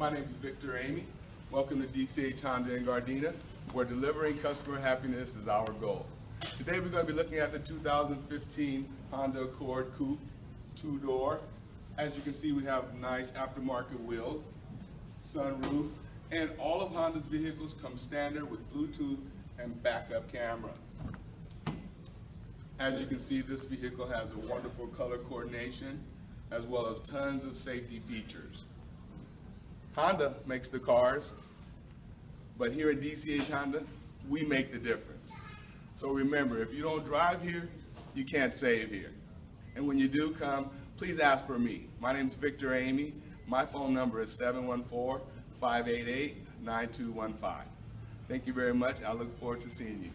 My name is Victor Amy. Welcome to DCH Honda in Gardena, where delivering customer happiness is our goal. Today we're going to be looking at the 2015 Honda Accord Coupe two-door. As you can see, we have nice aftermarket wheels, sunroof, and all of Honda's vehicles come standard with Bluetooth and backup camera. As you can see, this vehicle has a wonderful color coordination as well as tons of safety features. Honda makes the cars, but here at DCH Honda, we make the difference. So remember, if you don't drive here, you can't save here. And when you do come, please ask for me. My name is Victor Amy. My phone number is 714-588-9215. Thank you very much. I look forward to seeing you.